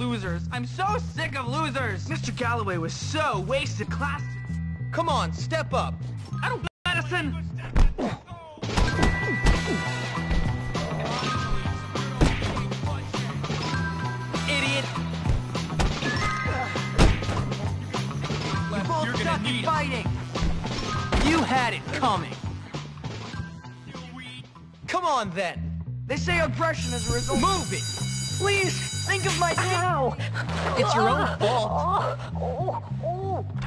losers. I'm so sick of losers. Mr. Galloway was so wasted class. Come on, step up. I don't medicine. Idiot. You both suck at fighting. You had it coming. Come on then. They say aggression is a result. Move it. Please, think of my Ow! It's your own ah. fault. Oh, oh, oh.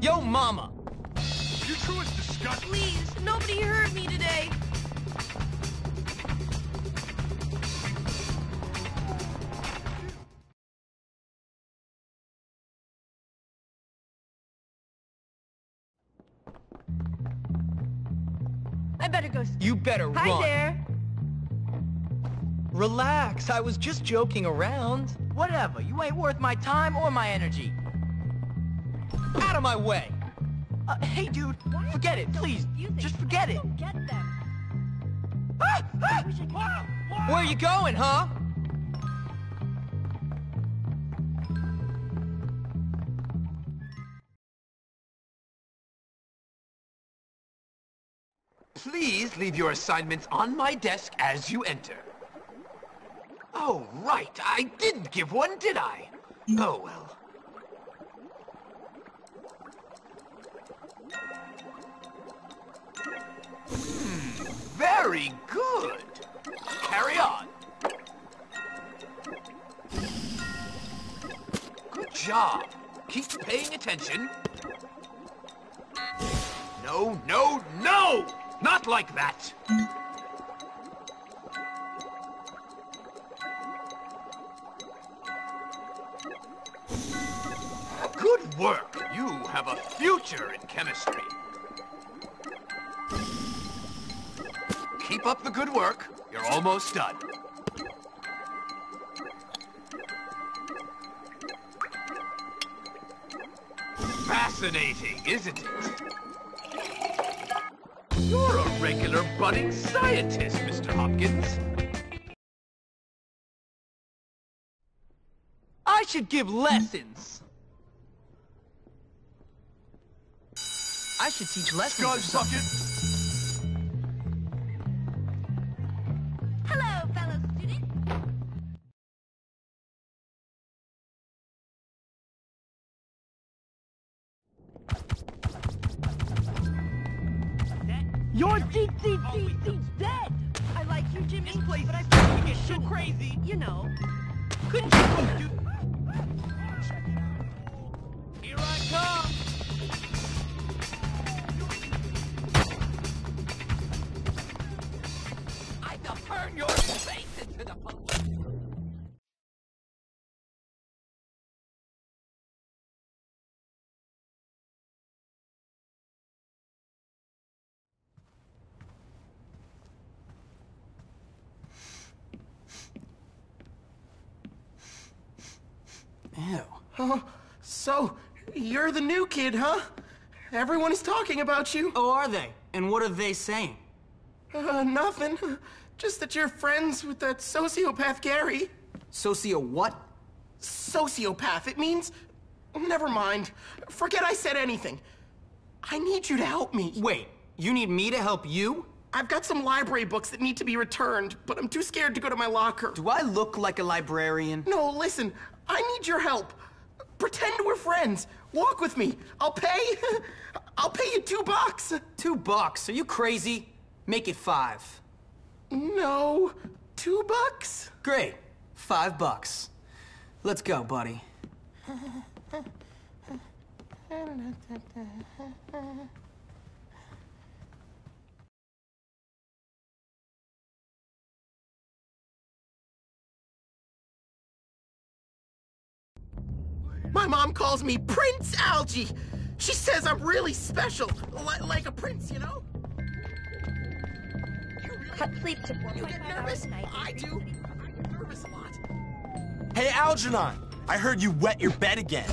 Yo, mama. Your crew is disgusting. Please, nobody hurt me today. I better go. You better Hi run. there. Relax. I was just joking around. Whatever. You ain't worth my time or my energy. Out of my way. Uh, hey, dude. Forget it, please. Just forget it. Go get them. Ah, ah, Wish I Where you going, huh? Please leave your assignments on my desk as you enter. Oh, right. I didn't give one, did I? Oh, well. Very good. Carry on. Good job. Keep paying attention. No, no, no! Not like that! Done. Fascinating, isn't it? You're a regular budding scientist, Mr. Hopkins. I should give lessons. I should teach lessons something. bucket. You're deep, deep, deep, deep dead. I like you, Jimmy, This place but I is you get so crazy. you know. Couldn't you go do... Here I come. I will turn your face into the police. Ew. Oh, so you're the new kid, huh? Everyone is talking about you. Oh, are they? And what are they saying? Uh, nothing. Just that you're friends with that sociopath Gary. Socio what? Sociopath. It means. Never mind. Forget I said anything. I need you to help me. Wait, you need me to help you? I've got some library books that need to be returned, but I'm too scared to go to my locker. Do I look like a librarian? No, listen. I need your help. Pretend we're friends. Walk with me. I'll pay. I'll pay you two bucks. Two bucks. Are you crazy? Make it five. No, two bucks? Great. Five bucks. Let's go, buddy. My mom calls me Prince Algie. She says I'm really special, li- like a prince, you know? You really Cut sleep to 4.5 you get nervous? night. I do. I get nervous a lot. Hey, Algernon! I heard you wet your bed again.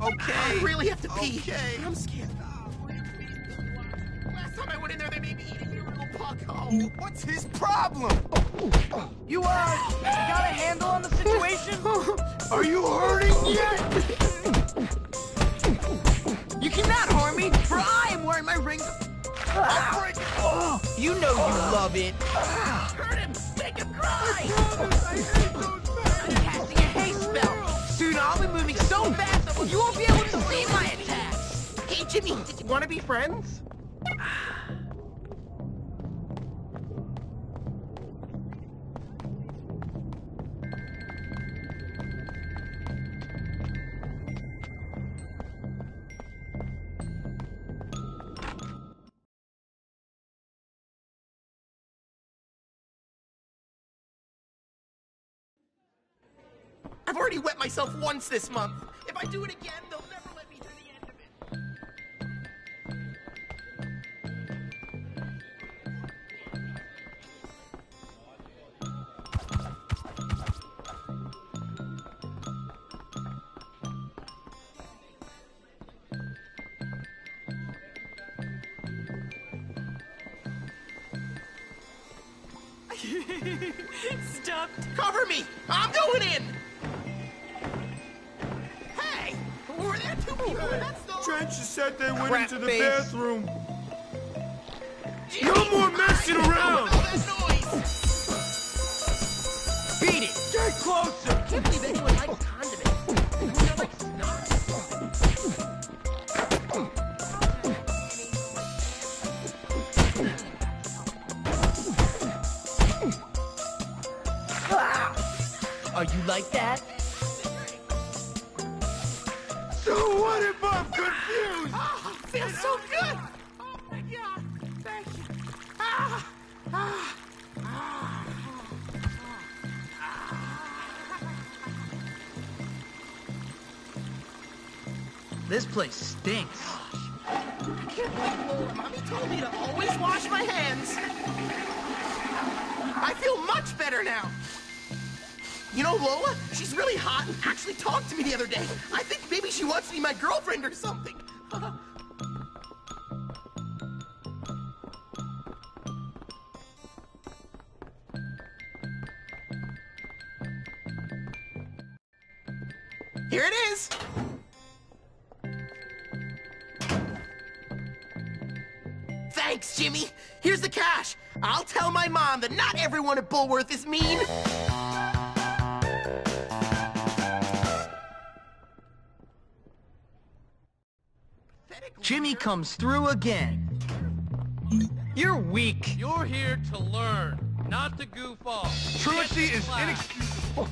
Okay. I really have to pee. Okay. I'm scared. Last time I in there, they made me eat a urinal puck. Oh. What's his problem? You, uh, got a handle on the situation? Are you hurting yet? You cannot harm me, for I am wearing my ring. I'll break it. Oh, you know you love it. Hurt him! Make him cry! I'm casting a haste spell. Soon I'll be moving so fast that you won't be able to see my attacks. Hey, Jimmy, did you want to be friends? Once this month. If I do it again, they'll never let me hear the end of it. Stop. Cover me! I'm going in! Trench said they went Crap into the face. bathroom. No more messing around. know that noise! Beat it. Get closer. I can't believe anyone likes condiments. They're like snot. Are you like that? Stinks. I can't believe Lola Mommy told me to always wash my hands. I feel much better now. You know, Lola, she's really hot and actually talked to me the other day. I think maybe she wants to be my girlfriend or something. mom that not everyone at Bullworth is mean. Jimmy comes through again. You're weak. You're here to learn, not to goof off. Truancy is class. inexcusable.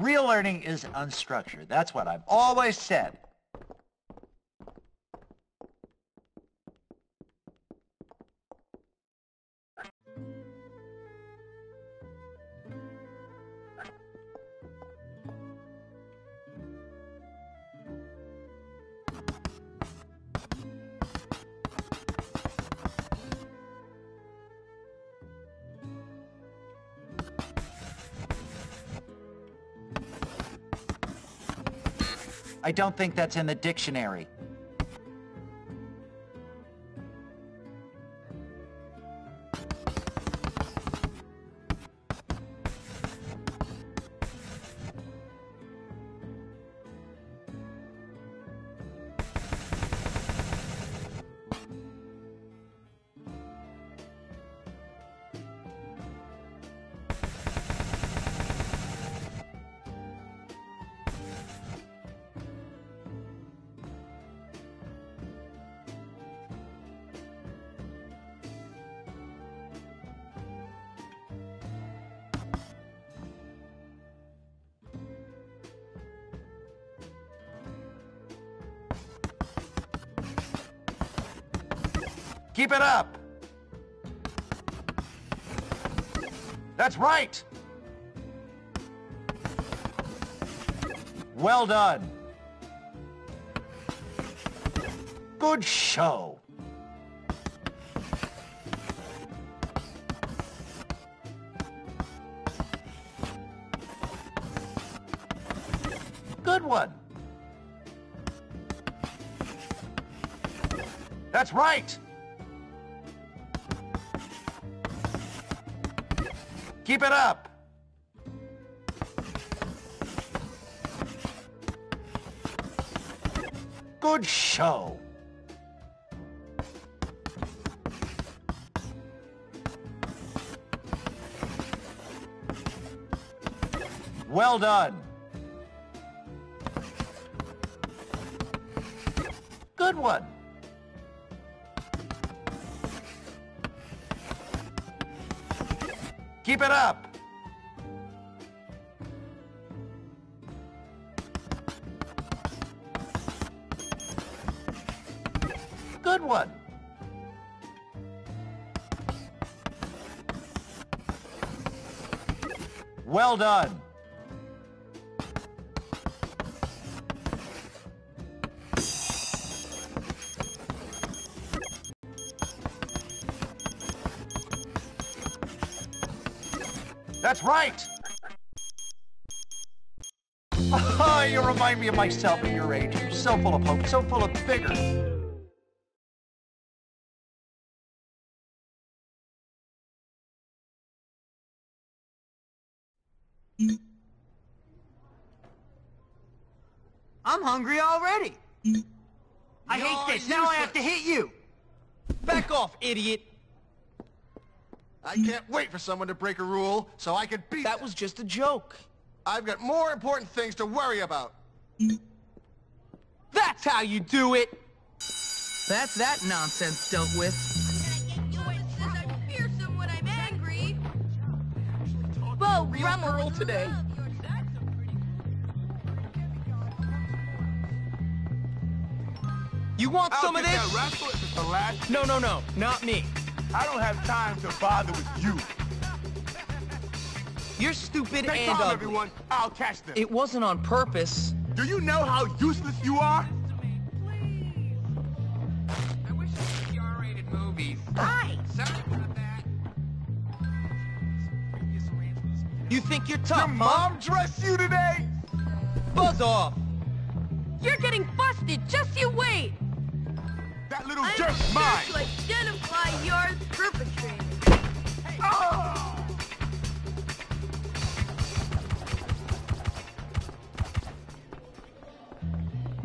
Real learning is unstructured. That's what I've always said. I don't think that's in the dictionary. Keep it up. That's right. Well done. Good show. Good one. That's right. Keep it up. Good show. Well done. Good one. Keep it up. Good one. Well done. That's right. Oh, you remind me of myself at your age. You're so full of hope, so full of vigor. I'm hungry already. I hate this. Now I have to hit you. Back off, idiot! Can't wait for someone to break a rule so I could beat That them. was just a joke. I've got more important things to worry about. That's how you do it! That's that nonsense dealt with. I'm fearsome when I'm angry. Bo, Rummel, girl today. You want I'll some of this? that rascal if it's the last. No, no, no, not me. I don't have time to bother with you. You're stupid Stay and calm, ugly. everyone. I'll catch them. It wasn't on purpose. Do you know how useless you are? I wish it was R-rated movies. Hi. Sorry about that. You think you're Your tough, huh? mom dressed you today? Buzz off! You're getting busted. Just you wait. That little I'm jerk's here mine. to identify your perpetrator. Oh!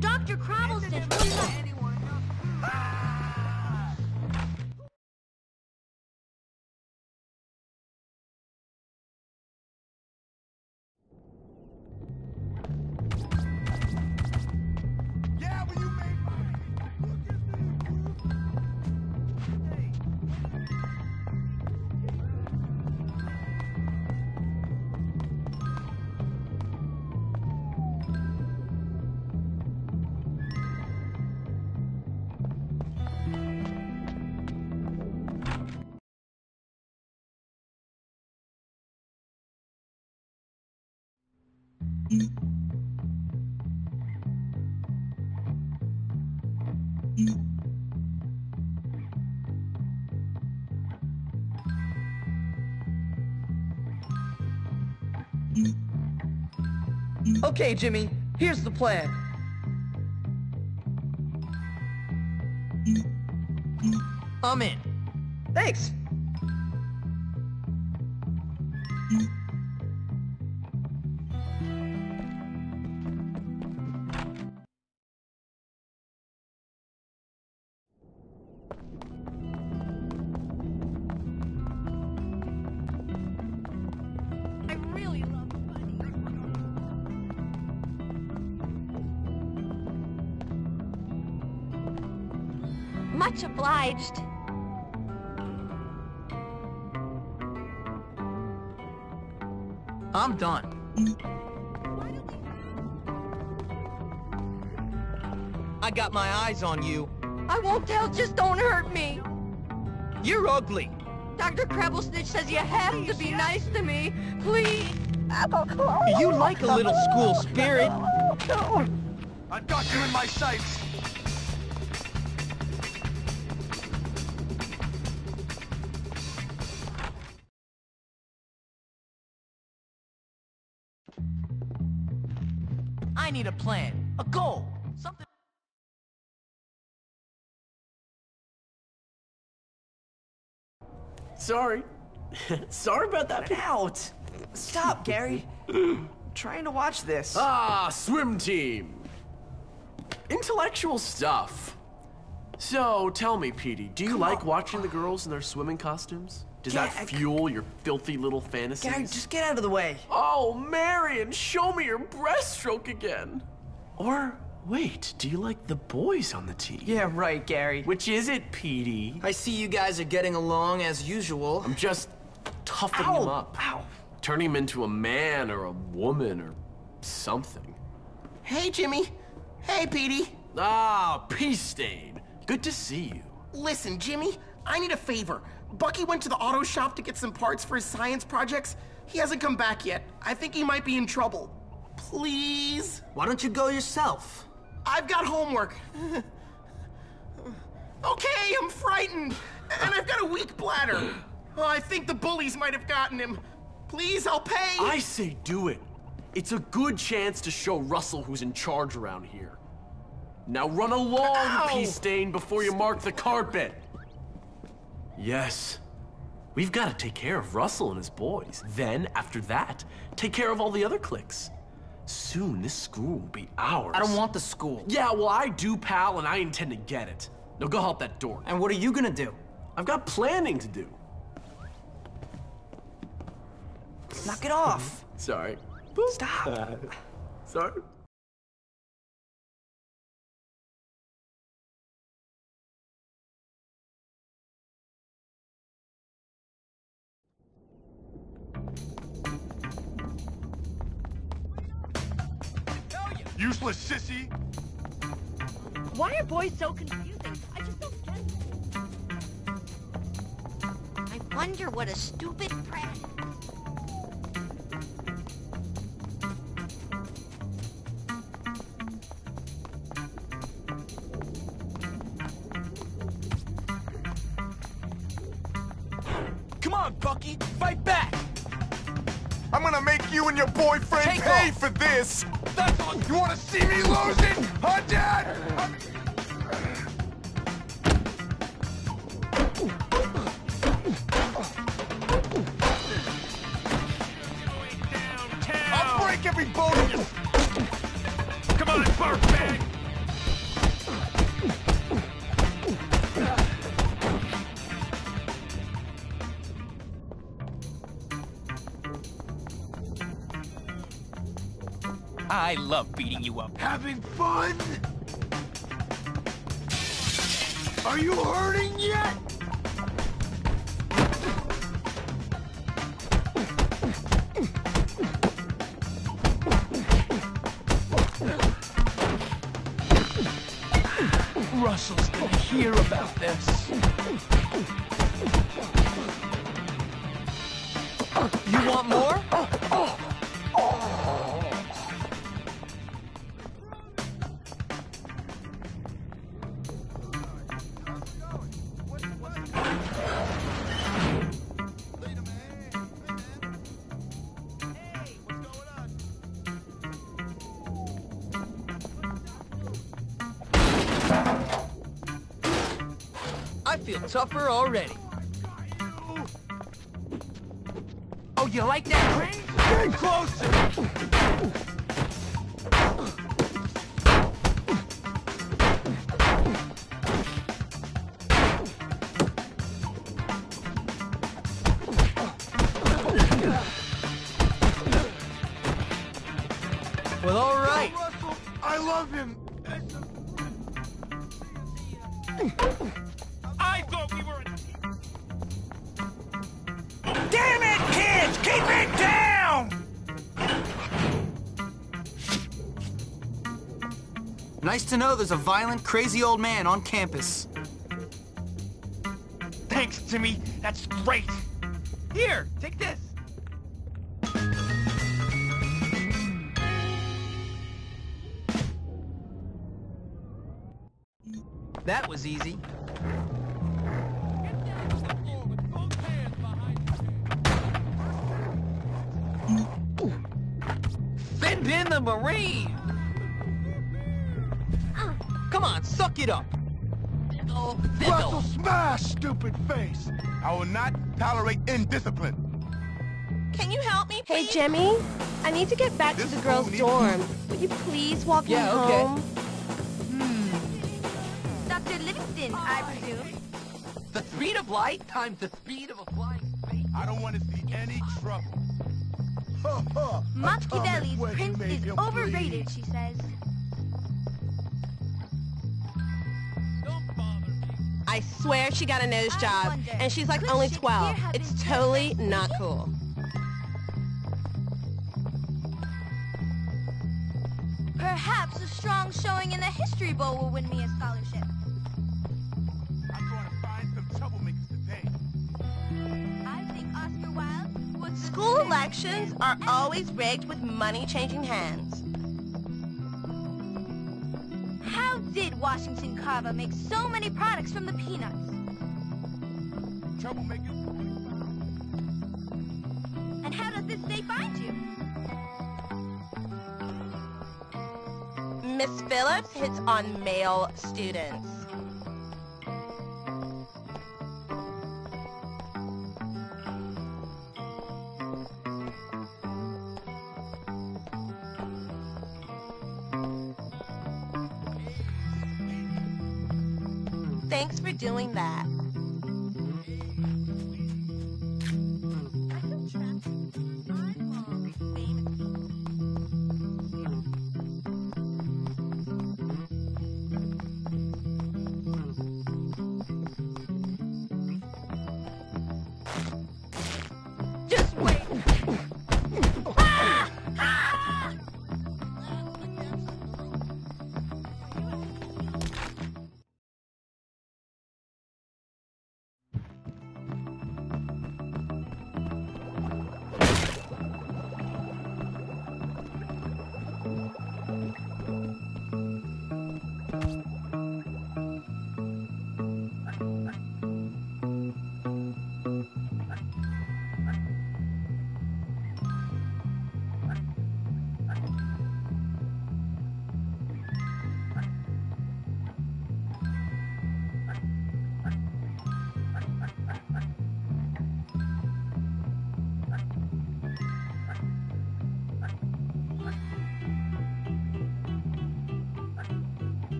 Dr. Crabble Okay, Jimmy, here's the plan. I'm in. Thanks. Much obliged. I'm done. I got my eyes on you. I won't tell, just don't hurt me. You're ugly. Dr. Crabblesnitch says you have to be nice to me. Please. You like a little school spirit. Oh, I've got you in my sights. Plan, a goal, something. Sorry. Sorry about that. Out! Stop, Gary. trying to watch this. Ah, swim team. Intellectual stuff. So, tell me, Petey, do you Come like on. watching the girls in their swimming costumes? Does Yeah, that fuel your filthy little fantasies? Gary, just get out of the way. Oh, Marion, show me your breaststroke again. Or, wait, do you like the boys on the team? Yeah, right, Gary. Which is it, Petey? I see you guys are getting along as usual. I'm just toughening Ow! him up. Ow! Turning him into a man or a woman or something. Hey, Jimmy. Hey, Petey. Ah, Peace Stain. Good to see you. Listen, Jimmy, I need a favor. Bucky went to the auto shop to get some parts for his science projects. He hasn't come back yet. I think he might be in trouble. Please? Why don't you go yourself? I've got homework. okay, I'm frightened. And I've got a weak bladder. Oh, I think the bullies might have gotten him. Please, I'll pay. I say do it. It's a good chance to show Russell who's in charge around here. Now run along! Peace Stain, before you mark the carpet. Yes. We've got to take care of Russell and his boys. Then, after that, take care of all the other cliques. Soon, this school will be ours. I don't want the school. Yeah, well, I do, pal, and I intend to get it. Now go help that door. And what are you gonna do? I've got planning to do. Knock it off. Sorry. Stop. Sorry. Useless sissy. Why are boys so confusing? I just don't get it. I wonder what a stupid brat. Come on, Bucky, fight back. I'm gonna make you and your boyfriend Take pay off. for this. You wanna see me lose losing? Huh, Dad? I'm- love beating you up. Having fun? Are you hurting yet? Tougher already. Oh, you like that? Get closer! Know there's a violent, crazy old man on campus. Thanks, Timmy. That's great. Here, take this. That was easy. Send in the Marine! Suck it up! Fiddle, Russell smash, stupid face! I will not tolerate indiscipline. Can you help me, Hey. Jimmy. I need to get back to the girls' needs- dorm. Would you please walk Yeah, me okay. home? Hmm. Dr. Livingston, I presume. The speed of light times the speed of a flying space. I don't want to see any trouble. Ha, ha. Machiavelli's Atomic wedge prince is overrated, bleed. she says. I swear she got a nose job, and she's like only 12. It's totally not cool. Perhaps a strong showing in the History Bowl will win me a scholarship. I'm going to find some troublemakers today. I think Oscar Wilde was School elections are always rigged with money changing hands. Washington Carver makes so many products from the peanuts? Troublemakers. And how does this day find you? Miss Phillips hits on male students.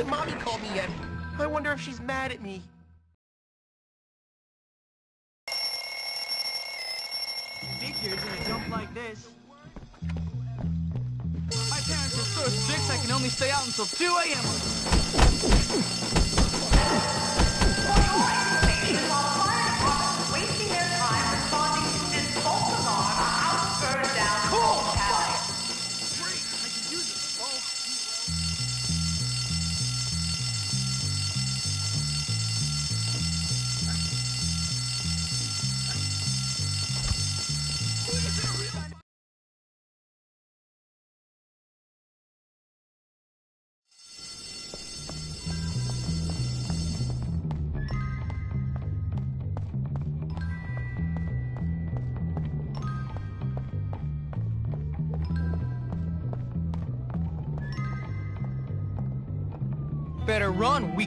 Hasn't mommy called me yet? I wonder if she's mad at me. Figures in a jump like this. My parents are so strict I can only stay out until 2 a.m.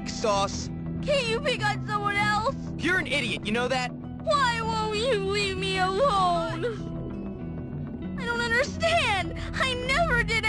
weak sauce. Can't you pick on someone else? You're an idiot, you know that? Why won't you leave me alone? I don't understand. I never did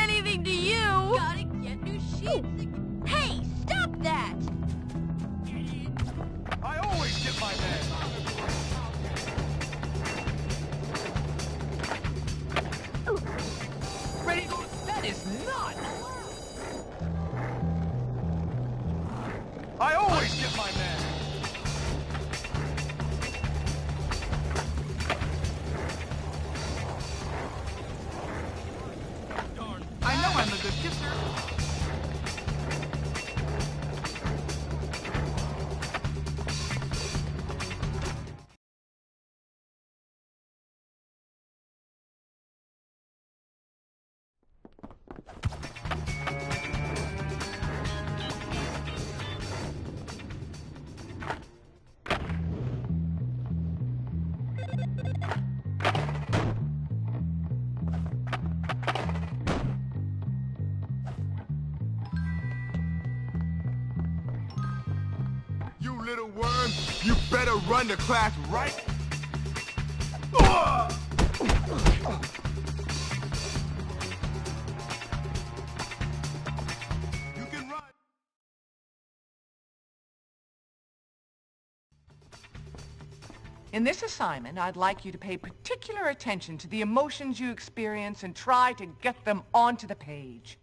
little worm, you better run to class right. In this assignment, I'd like you to pay particular attention to the emotions you experience and try to get them onto the page.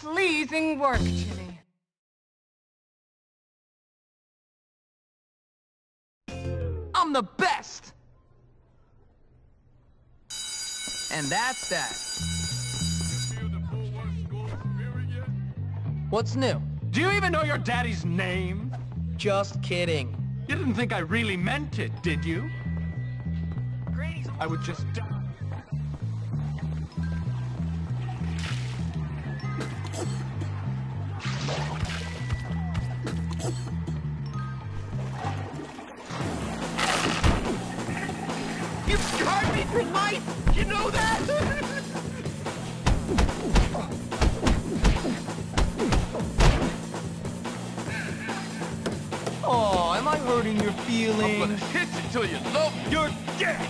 Pleasing work, Chili. I'm the best! And that's that. What's new? Do you even know your daddy's name? Just kidding. You didn't think I really meant it, did you? I would just die. Hurting your I'm gonna hit you till you know you're dead!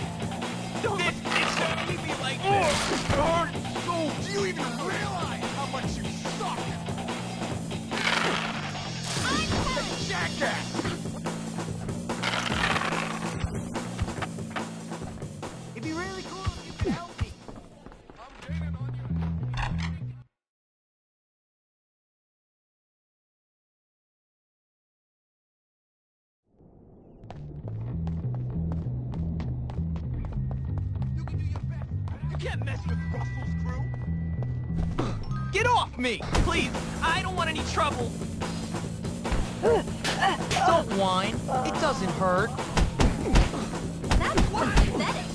Don't this is leave me like oh, this! Hurt so do you even realize how much you suck? I'm a Jackass! Can't mess with Russell's crew. Get off me! Please, I don't want any trouble. Don't whine. It doesn't hurt. That's pathetic.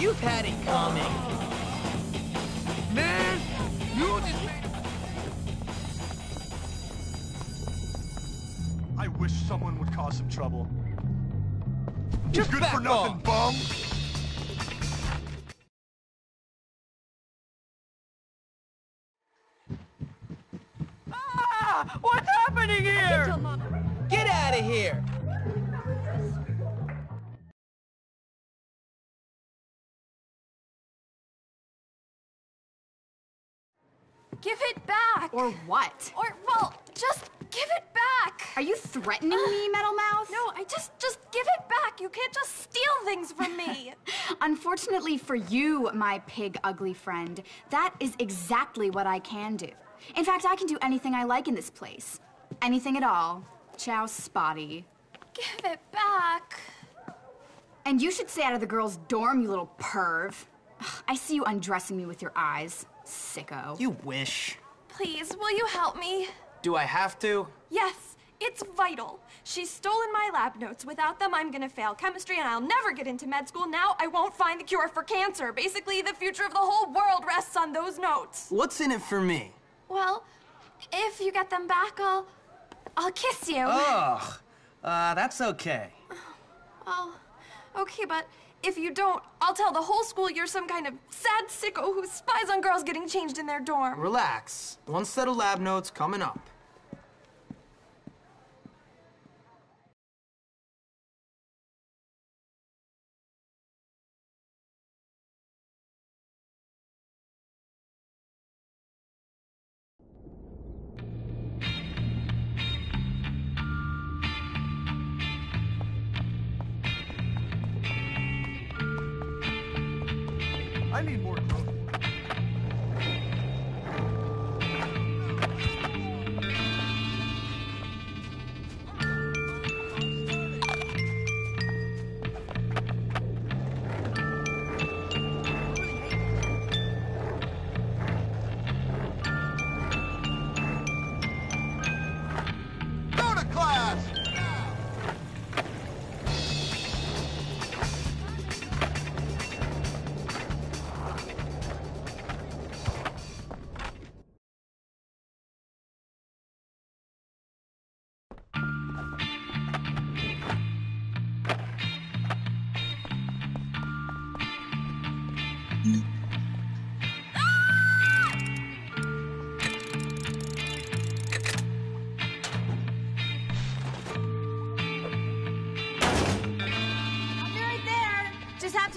You've had it coming. Man, you just made... I wish someone would cause some trouble. Just Good for nothing, off. bum. Ah! What's happening here? Get out of here! Give it back. Or what? Or, well, just give it back. Are you threatening me, Metal Mouth? No, I just, just give it back. You can't just steal things from me. Unfortunately for you, my pig ugly friend, that is exactly what I can do. In fact, I can do anything I like in this place. Anything at all. Ciao, Spotty. give it back. And you should stay out of the girls' dorm, you little perv. Ugh, I see you undressing me with your eyes. Sicko. You wish. Please, will you help me? Do I have to? Yes, it's vital. She's stolen my lab notes. Without them, I'm gonna fail chemistry and I'll never get into med school. Now I won't find the cure for cancer. Basically, the future of the whole world rests on those notes. What's in it for me? Well, if you get them back, I'll. I'll kiss you. Ugh. Uh, that's okay. Well, okay, but If you don't, I'll tell the whole school you're some kind of sad sicko who spies on girls getting changed in their dorm. Relax. One set of lab notes coming up. I need more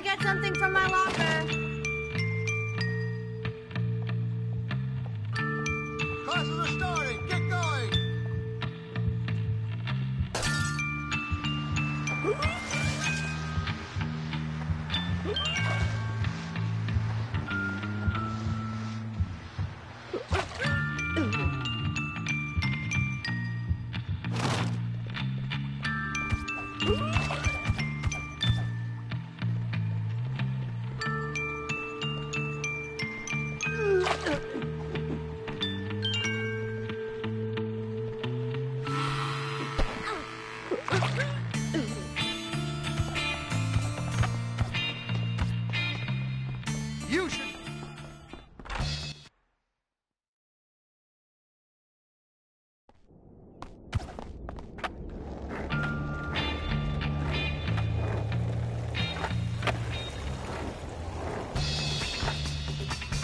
Get something from my locker.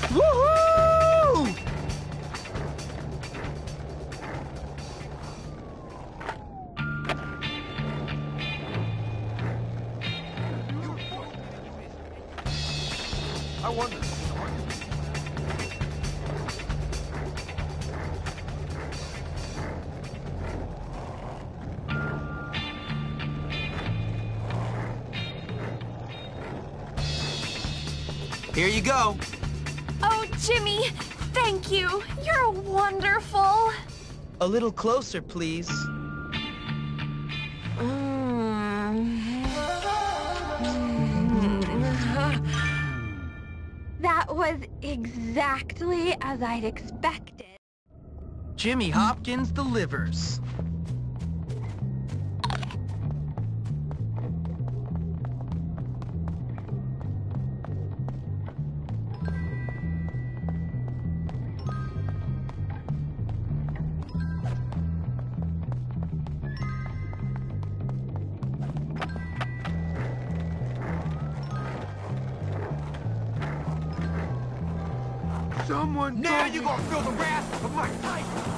Woohoo! I wonder. Here you go. Jimmy, thank you. You're wonderful. A little closer, please. Mm. That was exactly as I'd expected. Jimmy Hopkins delivers. Someone Now told you me- gonna feel the wrath of my fight!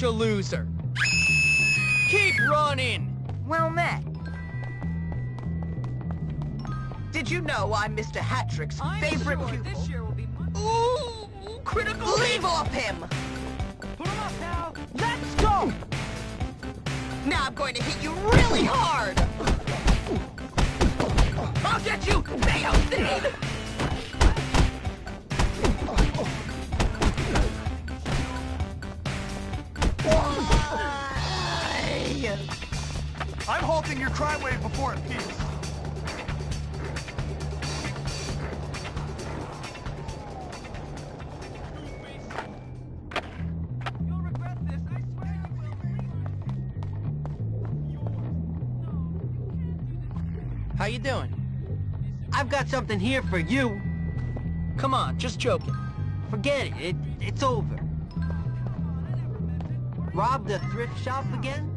Such a loser. Keep running. Well met. Did you know I'm Mr. Hattrick's favorite pupil? This year will be Ooh, critical Leave off him! Put him up now. Let's go! Now I'm going to hit you really hard. I'll get you! Mayo City! I'm halting your crime wave before it peaks. How you doing? I've got something here for you. Come on, just joking. Forget it. it it's over. Robbed a thrift shop again?